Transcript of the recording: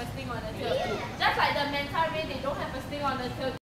a sting on the tail. Just like the manta ray, they don't have a sting on the tail.